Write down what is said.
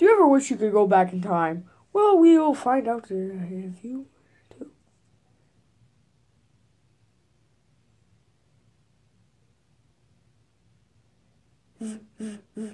Do you ever wish you could go back in time? Well, we'll find out if you do.